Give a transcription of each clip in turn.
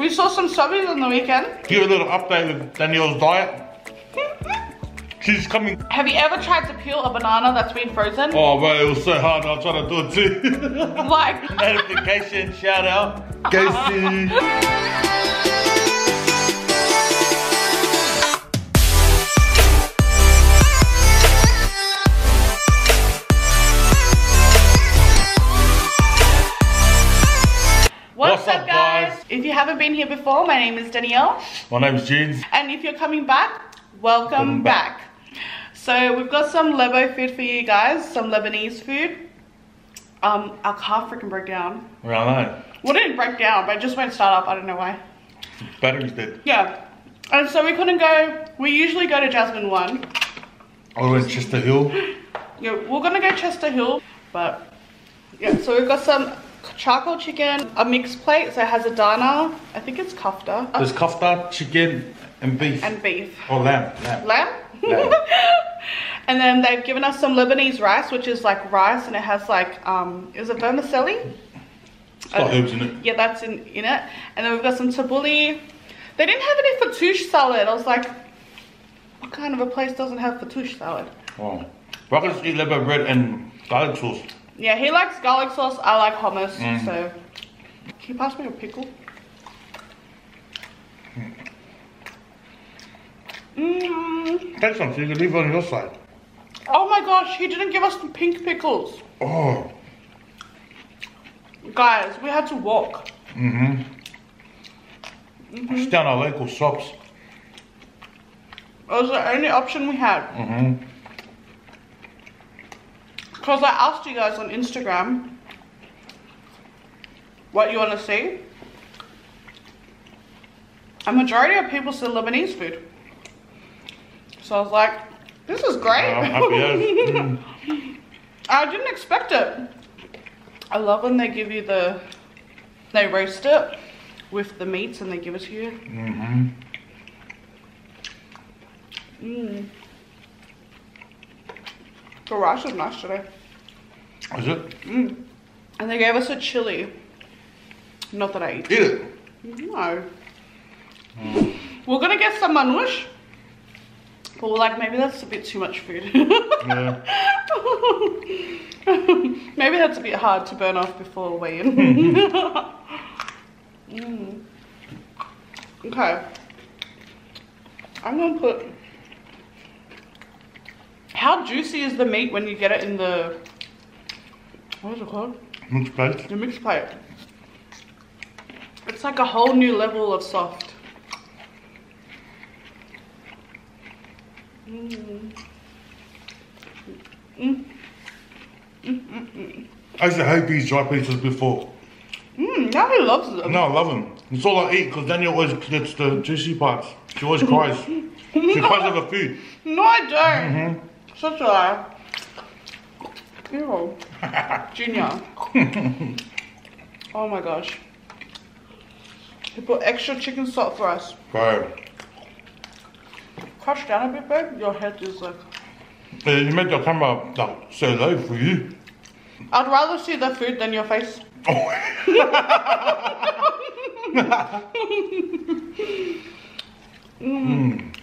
We saw some subbies on the weekend. Give a little update with Danielle's diet. She's coming. Have you ever tried to peel a banana that's been frozen? Oh, bro, it was so hard. I was trying to do it too. Like, Notification, shout out. Casey. If you haven't been here before, my name is Danielle. My name's Junz. And if you're coming back, welcome Welcome back. back. So we've got some Lebo food for you guys, some Lebanese food. Um, our car freaking broke down. Well, I know. Well, it didn't break down, but it just won't start up. I don't know why. Batteries dead. Yeah. And so we couldn't go. We usually go to Jasmine One. I went Chester Hill. Yeah, we're gonna go Chester Hill, but yeah. So we've got some charcoal chicken, a mixed plate. So it has a dana. I think it's kafta There's kafta, chicken, and beef. and beef. or lamb. Lamb. lamb. Lamb. and then they've given us some Lebanese rice, which is like rice, and it has like um, is it vermicelli? It's got herbs in it. Yeah, that's in in it. And then we've got some tabbouleh. They didn't have any fattoush salad. I was like, what kind of a place doesn't have fattoush salad? Oh. But I can just eat leather bread and garlic sauce. Yeah, he likes garlic sauce. I like hummus. Mm. So, can you pass me a pickle? Mm. Take some so you can leave it on your side. Oh my gosh, he didn't give us the pink pickles. Oh. Guys, we had to walk. Mm-hmm. It's down our local shops. It was the only option we had. Mm-hmm. Because I asked you guys on Instagram what you want to see. A majority of people said Lebanese food. So I was like, this is great. I'm happy as. Mm. I didn't expect it. I love when they give you the, they roast it with the meats and they give it to you. Mm-hmm. Mmm. Rice is nice today. Is it? Mm. And they gave us a chili. Not that I eat. Eat it. No. We're gonna get some manouche. But we're like, maybe that's a bit too much food. Yeah. maybe that's a bit hard to burn off before weigh-in. mm. Okay. I'm gonna put. How juicy is the meat when you get it in the? What is it called? Mixed plate. The mixed plate. It's like a whole new level of soft. Mm. Mm. I used to hate these dry pizzas before. Mm, now he loves them. No, I love them. It's all I eat because Daniel always gets the juicy parts. She always cries. she cries over food. No, I don't. Such a lie. Ew. Junior. oh my gosh. He put extra chicken salt for us. Bro. Crouch down a bit, babe. Your head is like. You made your camera like, so low for you. I'd rather see the food than your face. Oh. mm.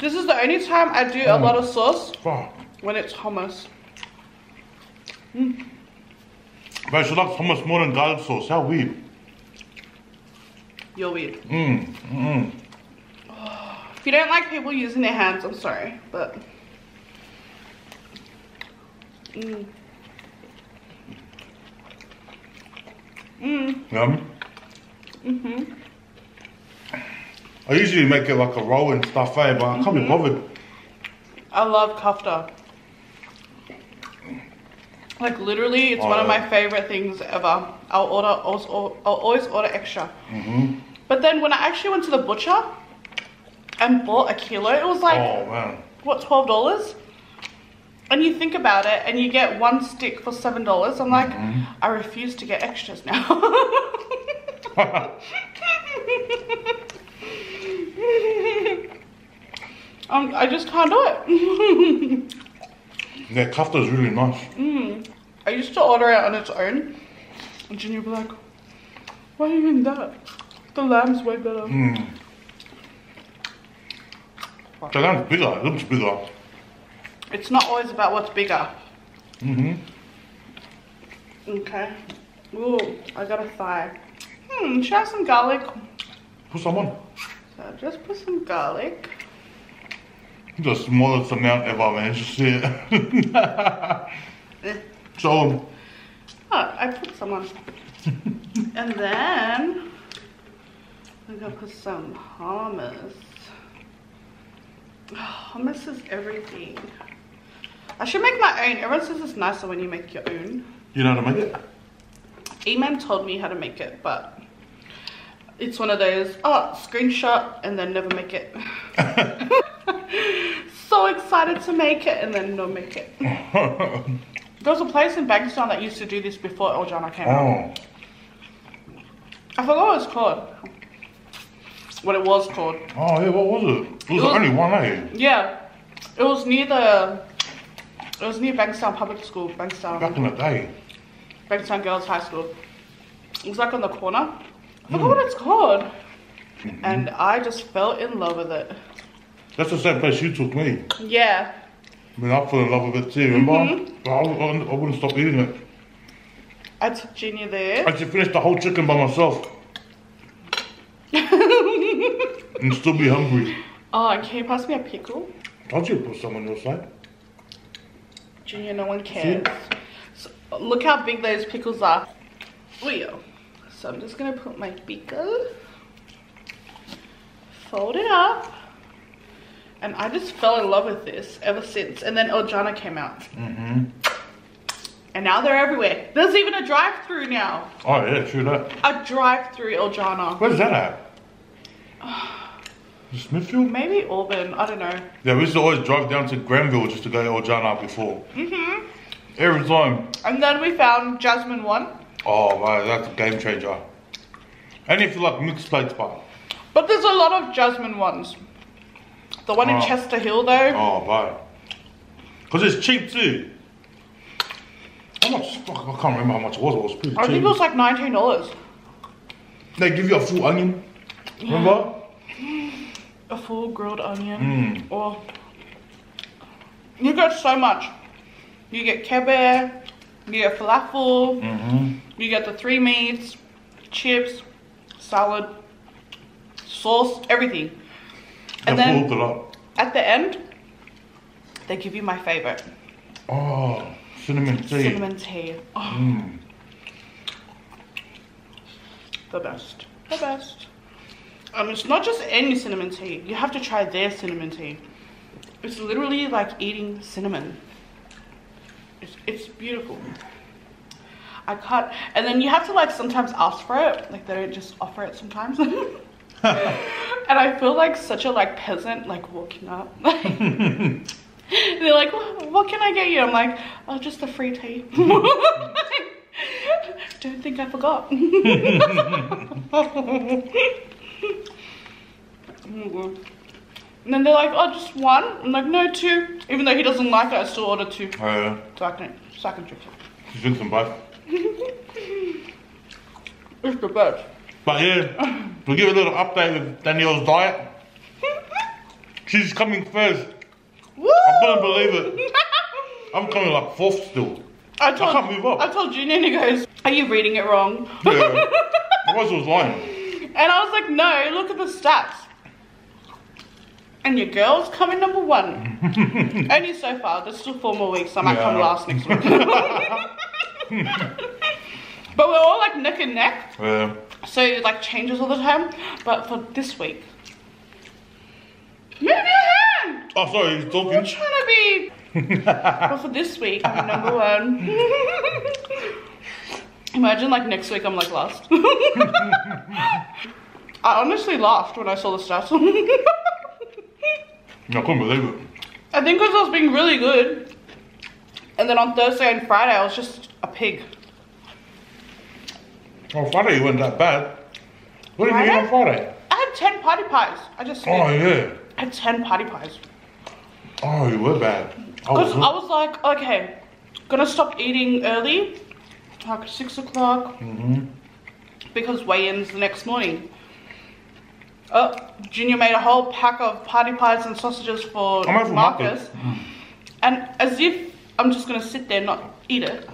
This is the only time I do a lot of sauce Fuck. when it's hummus. Bro, she likes hummus more than garlic sauce. How weird. You're weird. Mm. Mm. If you don't like people using their hands, I'm sorry, but. Mm. Mm. Yum. Mhm. I usually make it like a roll and stuff, eh? But I can't be bothered. I love kafta. Like literally, it's Oh, one of my favorite things ever. I'll order, I'll, I'll always order extra. Mm-hmm. But then when I actually went to the butcher and bought a kilo, it was like oh, man. what twelve dollars? And you think about it, and you get one stick for seven dollars. I'm like, I refuse to get extras now. um, I just can't do it. Yeah, kafta is really nice. Mm. I used to order it on its own, and Junior would be like, "Why are you in that?" The lamb's way better. Mm. The lamb's bigger. It looks bigger. It's not always about what's bigger. Mm-hmm. Okay. Ooh, I got a thigh. Hmm, should I have some garlic? Put some on. So just put some garlic. The smallest amount ever, man. Just see it. So, Oh, I put some on. and then I'm gonna put some hummus. Hummus is everything. I should make my own. Everyone says it's nicer when you make your own. you know how to make it? Eman told me how to make it, but it's one of those, oh, screenshot and then never make it. so excited to make it and then not make it. There was a place in Bankstown that used to do this before El Jannah came out. oh. I forgot what it's called. What it was called. Oh, yeah, what was it? It was It was- only one, eh? Yeah. It was near the, it was near Bankstown Public School, Bankstown, Back in the day. Bankstown Girls High School. It was like on the corner. I forgot what it's called. Mm-hmm. And I just fell in love with it. That's the same place you took me. Yeah. I mean, I fell in love with it too, remember? Mm-hmm. But I, wouldn't- I wouldn't stop eating it. I took Genia there. I should finished the whole chicken by myself. and still be hungry. Oh, and can you pass me a pickle? Told you put some on your side. Junior, no one cares. So, look how big those pickles are. Leo. So I'm just gonna put my pickle, fold it up, and I just fell in love with this ever since. And then El Jannah came out, Mm-hmm. and now they're everywhere. There's even a drive-through now. Oh, yeah, true that. A drive-through El Jannah. Where's that at? Smithfield? Maybe Auburn. I don't know. Yeah, we used to always drive down to Granville just to go to El Jannah before. Mm-hmm. Every time. And then we found Jasmine one. Oh, man, that's a game changer. And if you like mixed plates, but But there's a lot of Jasmine ones. The one in Oh. Chester Hill though. oh, bye. Because it's cheap too. How much? I can't remember how much it was. It was pretty I cheap. think it was like nineteen dollars. They give you a full onion. Remember? A full grilled onion. Mm. Or you get so much. You get kebab, you get falafel, Mm-hmm. You get the three meats, chips, salad, sauce, everything. And they then pulled it up. at the end, they give you my favorite, Oh, cinnamon tea. cinnamon tea. Oh, Mm. the best. The best. Um, it's not just any cinnamon tea. You have to try their cinnamon tea. It's literally like eating cinnamon. It's, it's beautiful. I can't. And then you have to like sometimes ask for it. Like they don't just offer it sometimes. and I feel like such a like peasant like walking up. They're like, what, what can I get you? I'm like, oh, just a free tea. Don't think I forgot. and then they're like, oh, just one? I'm like, no, two. Even though he doesn't like it, I still order two. Oh, yeah. So I can, so I can drink it. She's drinking both. It's the best. But yeah, we'll give a little update with Danielle's diet. She's coming first. Woo! I couldn't believe it. I'm coming like fourth still. I told, can't move up. I told Junior and he goes, are you reading it wrong? Yeah. Otherwise I was lying. And I was like, no, look at the stats. And your girl's coming number one. Only so far. There's still four more weeks. I might come last next week. but we're all like neck and neck. Yeah. So it like changes all the time. But for this week. Move your hand! Oh, sorry, he's I'm talking. trying to be. but for this week, I'm number one. Imagine like next week I'm like last. I honestly laughed when I saw the stats. I couldn't believe it. I think because I was being really good. And then on Thursday and Friday I was just a pig. Oh, Friday you weren't that bad. What did you eat on Friday? I had 10 party pies. I just Oh, yeah. I had 10 party pies. Oh, you were bad. I Because was I was like, okay, gonna stop eating early, like 6 o'clock, Mm-hmm. because weigh-in's the next morning. Oh, Junior made a whole pack of party pies and sausages for Marcus. And as if I'm just gonna sit there and not eat it.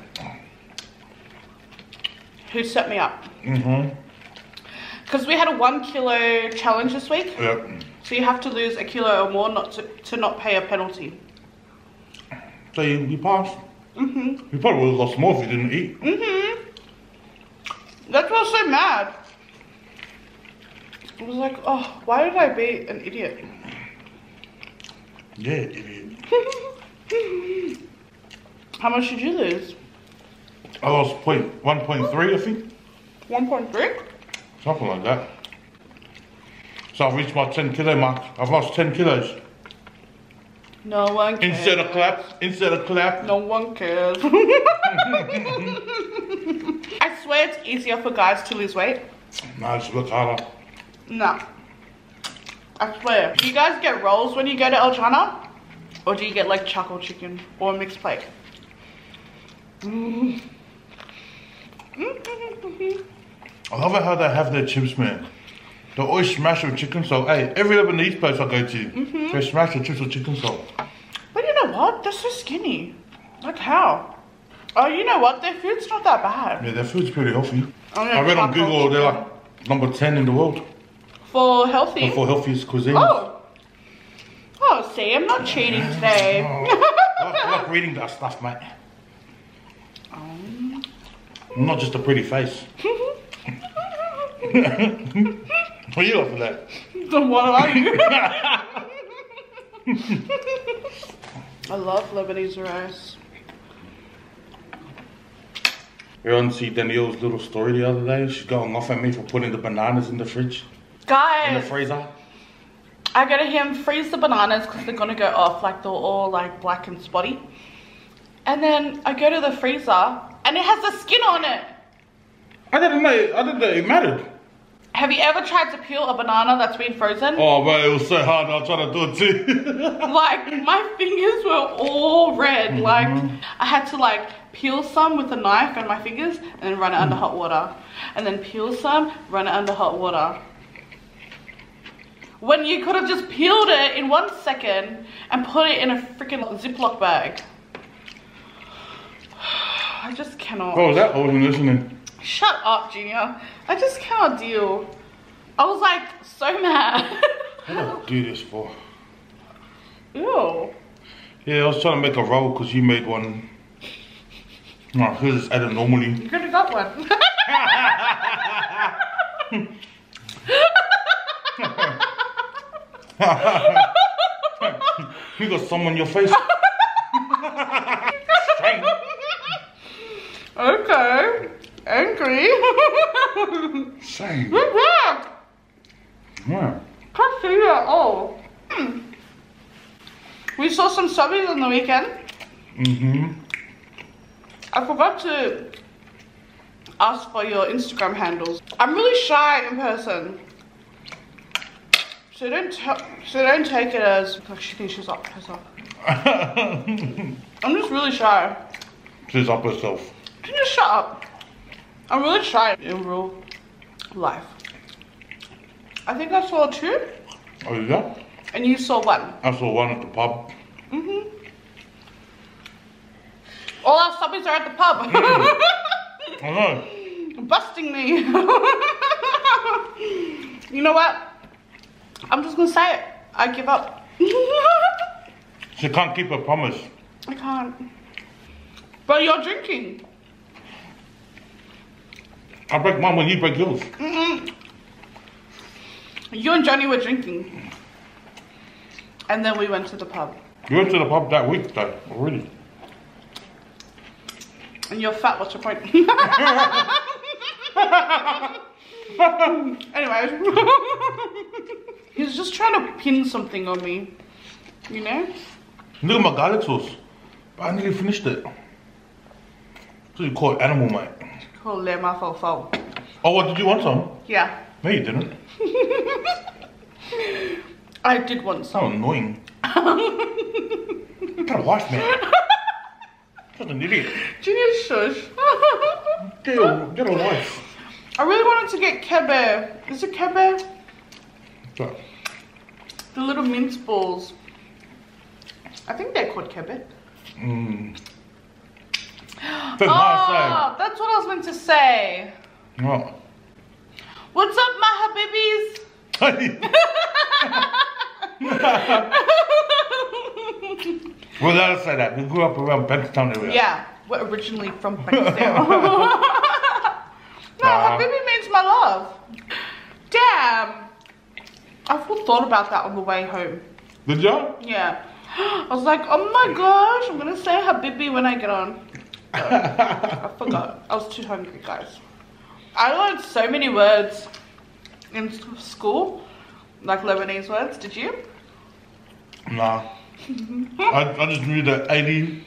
Who set me up? Mm-hmm. Because we had a one kilo challenge this week. Yep. So you have to lose a kilo or more not to, to not pay a penalty. So you, you passed. Mm-hmm. You probably would have lost more if you didn't eat. Mm-hmm. That's why I was so mad. I was like, oh, why did I be an idiot? Yeah, idiot. How much did you lose? I lost point one point three, I think. 1.3? Something like that. So I've reached my 10 kilo mark. I've lost 10 kilos. No one cares. Instead of clap, instead of clap. No one cares. I swear it's easier for guys to lose weight. Nah, just look harder. No. I swear. Do you guys get rolls when you go to El Jannah? Or do you get like charcoal chicken or a mixed plate? Mm. I love it how they have their chips, man. They always smash with chicken salt. Hey, every Lebanese place I go to, they smash the chips with chicken salt. But you know what? They're so skinny. Like how? Oh, you know what? Their food's not that bad. Yeah, their food's pretty healthy. I'm I read on Google they're like number 10 in the world For healthy. for healthiest cuisine. Oh. Oh, see, I'm not cheating today. I like, I like reading that stuff, mate. Um. Not just a pretty face. What are you for that? Then what are you? I love Lebanese rice. Everyone see Danielle's little story the other day? She's going off at me for putting the bananas in the fridge, Guys. in the freezer. I go to him freeze the bananas because they're gonna go off like they're all like black and spotty. And then I go to the freezer and it has the skin on it. I didn't know. I didn't know it mattered. Have you ever tried to peel a banana that's been frozen? Oh, but it was so hard. I trying to do it too. Like my fingers were all red. Mm-hmm. Like I had to like peel some with a knife and my fingers and then run it under hot water. And then peel some, run it under hot water. When you could have just peeled it in one second and put it in a freaking Ziploc bag. I just cannot. Oh, was that? Wasn't listening. Shut up, Junior. I just cannot deal. I was like so mad. What did I do this for? Ew. Yeah, I was trying to make a roll because you made one. No, hers is added normally. You could have got one. You got some on your face. Okay. Angry. Same. Good work. Yeah. Can't see you at all. Hmm. We saw some subbies on the weekend. Mm-hmm. I forgot to ask for your Instagram handles. I'm really shy in person. So don't so don't take it as like she thinks she's up herself. I'm just really shy. She's up herself. Can you shut up? I'm really shy in real life. I think I saw two, Oh, yeah? and you saw one. I saw one at the pub. Mm-hmm. All our subbies are at the pub. I know. Busting me. you know what? I'm just gonna say it. I give up. She can't keep her promise. I can't. But you're drinking. I break mine when you break yours. Mm-mm. You and Johnny were drinking. And then we went to the pub. You went to the pub that week, though, already. And you're fat, what's your point? Anyways. He's just trying to pin something on me. You know? Look at my garlic sauce. But I nearly finished it. So you call it animal, mate. Called Lema Fofo. Oh, what, did you want some? Yeah. No, you didn't. I did want So some. annoying. Get a wife, man. What an idiot. Junior shush. Get a, get a wife. I really wanted to get kebe. Is it kebe? So, The little mince balls. I think they're called kebab. mm. That's nice, Oh, ah, that's what I was meant to say. What? What's up, my habibis? well, let us say that. We grew up around Bankstown area. Yeah, we're originally from Pakistan. no, Nah. habibi means my love. Damn. I full thought about that on the way home. Did you? Yeah. I was like, oh my gosh, I'm gonna say habibi when I get on. I forgot. I was too hungry, guys. I learned so many words in school, like Lebanese words. Did you? Nah. I, I just knew that 80.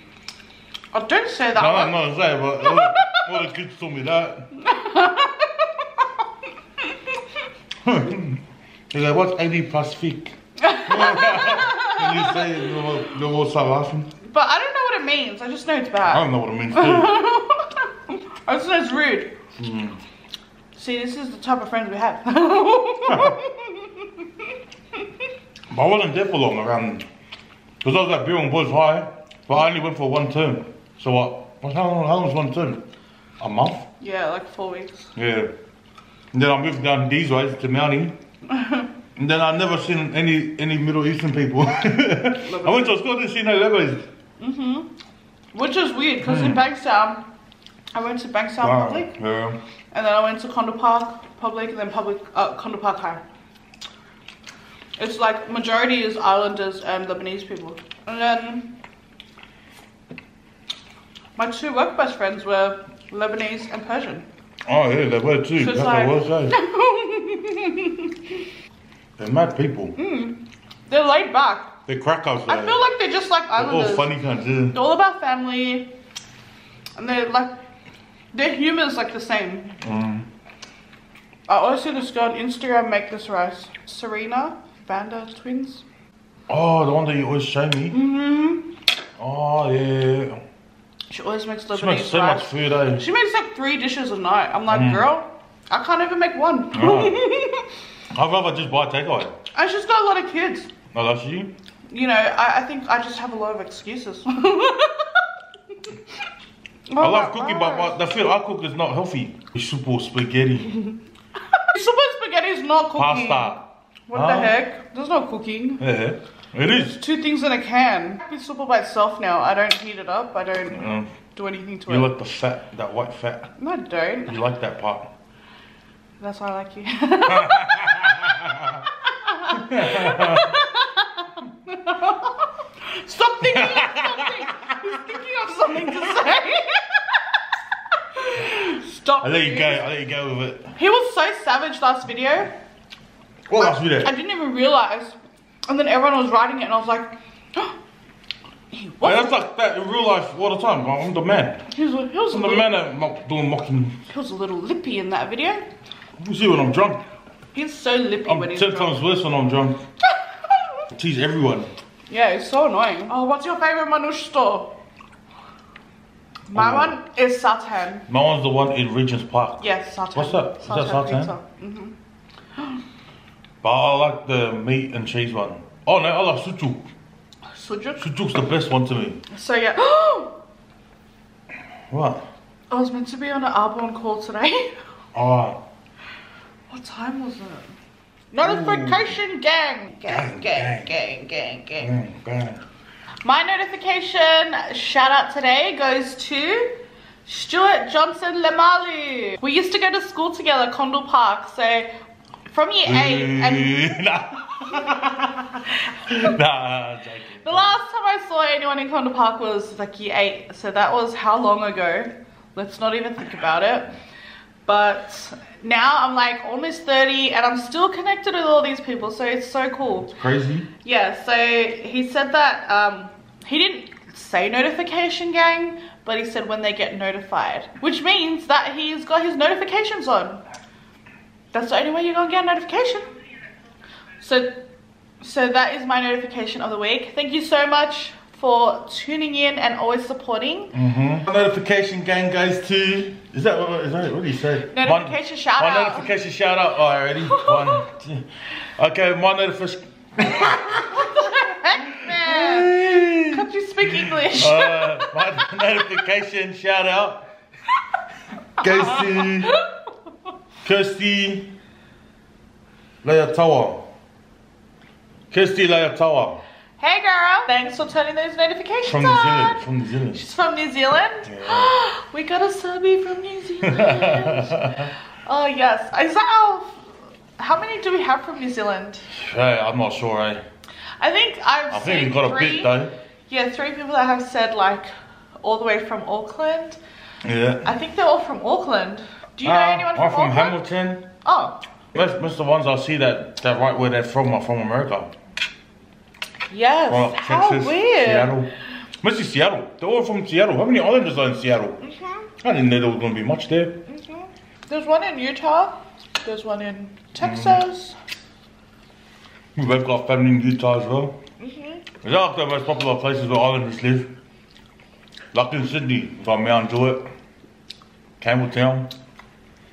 Oh, don't say that No, one. I'm not saying, but all the, all the kids told me that. They're like, what's 80 plus and you say it, they'll all- all start laughing. But I don't what it means. I just know it's bad. I don't know what it means too. I just know it's rude. Mm. See, this is the type of friends we have. But I wasn't there for long around. Because I was at Birrong Boys High, but I only went for one term. So what? how, long, how long was one term? A month? yeah, like four weeks. Yeah. And then I moved down these ways to Mountie. and then I never seen any any Middle Eastern people. I went to school didn't see no Lebanese. Which is weird because in Bankstown, I went to Bankstown Hmm. Wow. Public, Yeah. and then I went to Condell Park Public, and then Public uh, Condell Park High. It's like majority is Islanders and Lebanese people, and then my two work best friends were Lebanese and Persian. Oh yeah, they were too. So That's like- what I was saying. They're mad people. Hmm. They're laid back. They're crackers. I feel like they're just like they're all Islanders. funny cunts. Yeah. They're all about family, and they're like their humor is like the same. Mm. I always see this girl on Instagram make this rice. Serena Vanda twins. Oh, the one that you always show me. Mm-hmm. Oh yeah. She always makes Lebanese She makes so much food, eh? She makes like three dishes a night. I'm like, Mm. girl, I can't even make one. I'd rather just buy takeaway. and she's got a lot of kids. No, that's you. You know, I, I think I just have a lot of excuses. I love cooking, but the food I cook is not healthy. It's Super spaghetti, Super spaghetti is not cooking. pasta. What the heck? There's no cooking. Yeah, it is. Two things in a can. It's super by itself now. I don't heat it up. I don't Um, do anything to you it. You like the fat, that white fat. no, I don't. You like that part. That's why I like you. Stop thinking of something. He's thinking of something to say. Stop. I let you go. I let you go with it. He was so savage last video. What last video? I didn't even realize. And then everyone was writing it, and I was like, he was. that's like that in real life all the time. I'm the man. He was, he was, I'm the little, man mock, doing mocking. he was a little lippy in that video. You see when I'm drunk. He's so lippy I'm when he's ten drunk. times worse when I'm drunk. I tease everyone. Yeah, it's so annoying. Oh, what's your favorite Manouche store? My Oh. one is Satan. My one's the one in Regent's Park. Yes, Satan. What's that? Is that Satan? Mm-hmm. But I like the meat and cheese one. Oh no, I like sucuk. Sujuk. Sucuk's the best one to me. So yeah. What? I was meant to be on an Arbonne call today. Oh, What time was it? Notification gang. Gang, gang, Gang, gang, gang. My notification shout out today goes to Stuart Johnson Lemalu. We used to go to school together, Condell Park. So from year eight, and nah. joking. the last time I saw anyone in Condell Park was like year eight. So that was how long ago? Let's not even think about it. But now I'm like almost 30 and I'm still connected with all these people. So it's so cool. Crazy. Yeah, so he said that um, he didn't say notification gang, but he said when they get notified, which means that he's got his notifications on. That's the only way you're gonna get a notification. So, so that is my notification of the week. Thank you so much for tuning in and always supporting. Mm-hmm. Notification gang goes to. Is that what? Is that what do you say? Notification my, shout my out. notification shout out. All right, ready? One, two. Okay, my notification. Heck man, could you speak English? Uh, my notification shout out goes to Kirsty Leotawa. Kirsty Leotawa hey girl, thanks for turning those notifications from New on. Zealand. From New Zealand. She's from New Zealand. Yeah. we got a subby from New Zealand. oh yes, is that our? How many do we have from New Zealand? Hey, I'm not sure, eh? I think I've I seen think we've got a three. bit though. Yeah, three people that have said like all the way from Auckland. Yeah. I think they're all from Auckland. Do you know Uh, anyone I'm from, from Auckland? Hamilton. Oh, Most, most of the ones I see that, that right where they're from are from America. Yes. Well, How Texas, weird. Seattle. Mostly Seattle. They're all from Seattle. How many islanders are in Seattle? Mhm, I didn't know there was going to be much there. mhm. There's one in Utah. There's one in Texas. We both got family in Utah as well. Mhm. Is that like the most popular places where islanders live? Like in Sydney, we've got Mount Druitt, Campbelltown.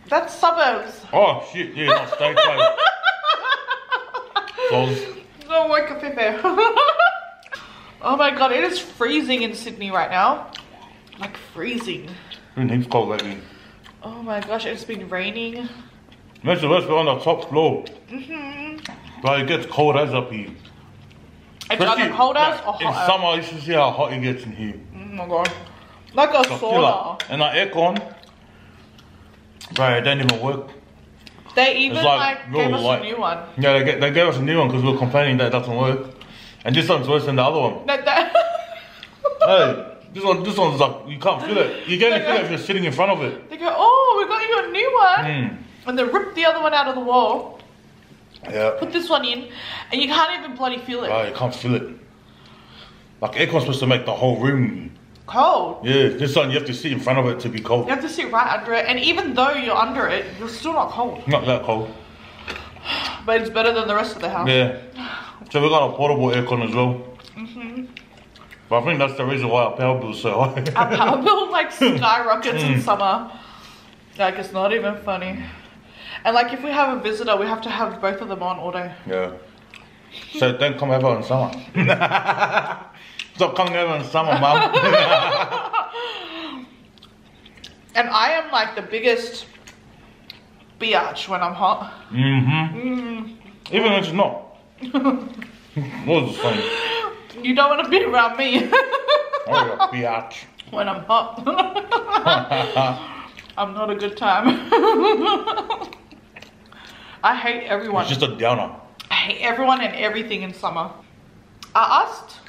That's suburbs. Oh shit, yeah, not state Soz. No way, Pepe. oh my god, it is freezing in Sydney right now. Like freezing. Been heaps cold lately. Oh my gosh, it's been raining. Most of us we're on the top floor. hmm But it gets cold as up here. It's either cold as or In hot. summer, you should see how hot it gets in here. Oh my god. Like a killer. sauna. And our aircon, bro, it don't even work. They even like like, gave us light. a new one. Yeah, they, get, they gave us a new one because we were complaining that it doesn't work. And this one's worse than the other one. That, that hey, this one, this one's like you can't feel it. You can only feel it if you're sitting in front of it. they go, oh, we got you a new one. Mm. And they ripped the other one out of the wall, Yeah. put this one in, and you can't even bloody feel it. Bro, you can't feel it. Like aircon's supposed to make the whole room. Cold. Yeah, this one you have to sit in front of it to be cold. You have to sit right under it, and even though you're under it, you're still not cold. Not that cold. But it's better than the rest of the house. Yeah. So we got a portable aircon as well. hmm But I think that's the reason why our power bill's so high. Our power bill like skyrockets in Mm. summer. Like it's not even funny. And like if we have a visitor, we have to have both of them on all day. yeah. So don't come over in summer. Stop coming over in summer, mum. And I am like the biggest biatch when I'm hot. mm-hmm. Mm. Even when it's not. what was the? You don't want to be around me Oh, yeah, biatch. when I'm hot. I'm not a good time. I hate everyone. It's just a downer. I hate everyone and everything in summer. I asked,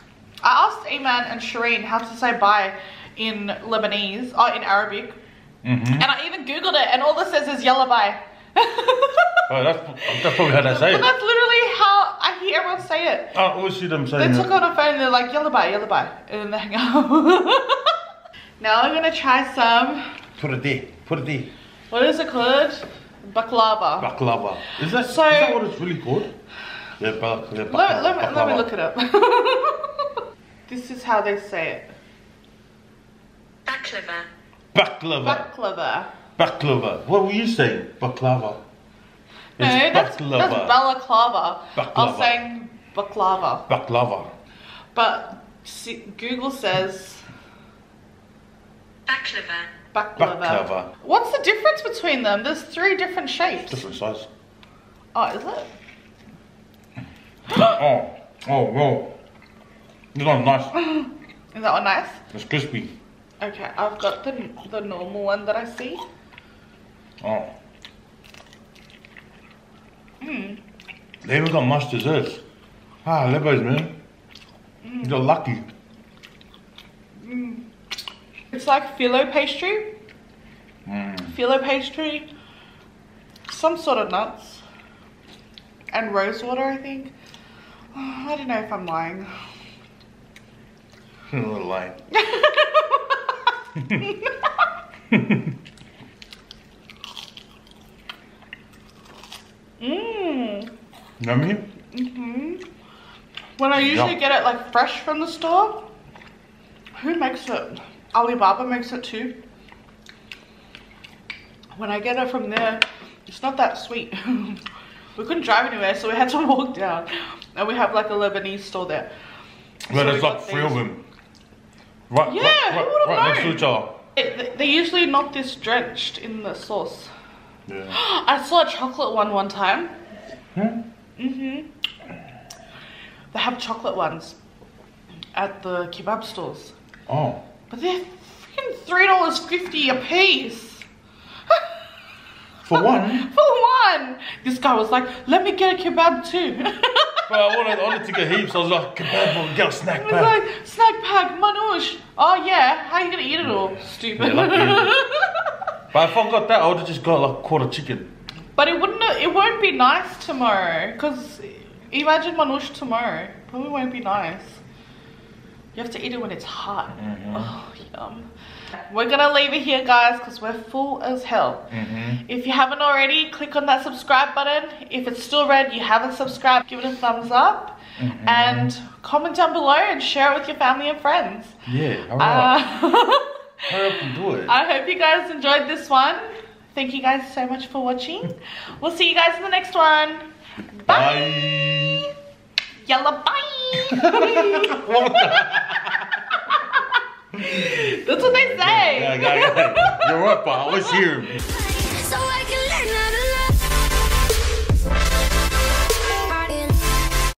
I asked Iman and Shireen how to say bye in Lebanese or in Arabic, Mm-hmm. and I even googled it, and all this says is yalla bye. Oh, that's, that's probably how they say But it. that's literally how I hear everyone say it. I always see them saying They took that. out a phone and they're like yalla bye, yalla bye, and then they hang up. now I'm gonna try some. Put it there. Put it there. What is it called? Baklava. Baklava. Is that, So- is that what it's really called? Yeah, bak- yeah, Let, baklava. let, me, let me look it up. this is how they say it. Baklava. Baklava. Baklava. Baklava. What were you saying? Baklava. No, that's, baklava. that's balaclava. I was saying baklava. Baklava. But see, Google says Baklava. baklava. Baklava. What's the difference between them? There's three different shapes. Different size. Oh, is it? oh. Oh, whoa. This one's nice. Is that one nice? It's crispy. Okay, I've got the, the normal one that I see. Oh. Mm. They even got nice desserts. Ah, Lebos, man. You're lucky. Mm. It's like phyllo pastry. Mm. Phyllo pastry. Some sort of nuts. And rose water, I think. I don't know if I'm lying. A little light. Mmm. Yummy? hmm When I usually Yum. get it like fresh from the store, Who makes it? Alibaba makes it too. When I get it from there, it's not that sweet. we couldn't drive anywhere, so we had to walk down. And we have like a Lebanese store there. Well, So there's we like three of them. Right, Yeah, right, who would've right next to known? each other. It, they're usually not this drenched in the sauce. Yeah. I saw a chocolate one one time. Hmm? Mhm. They have chocolate ones at the kebab stores, Oh. but they're freaking three dollars fifty a piece For one, for one. This guy was like, "Let me get a kebab too." but I wanted, I wanted to get heaps. I was like, kebab, get a snack It was pack. like, snack pack, manouche. Oh yeah, how are you gonna eat it all? Stupid. Yeah, like But if I got that, I would have just got like quarter chicken. but it wouldn't. It won't be nice tomorrow. Cause imagine manouche tomorrow. Probably won't be nice. You have to eat it when it's hot. Mm-hmm. Oh yum. We're gonna leave it here, guys, because we're full as hell. Mm-hmm. If you haven't already, click on that subscribe button. If it's still red, you haven't subscribed, give it a thumbs up. And comment down below and share it with your family and friends. Yeah, alright. Uh, Hurry up and do it. I hope you guys enjoyed this one. Thank you guys so much for watching. We'll see you guys in the next one. Bye. Bye. Yalla bye. That's what they say. Yeah, yeah, yeah. You're but I was here.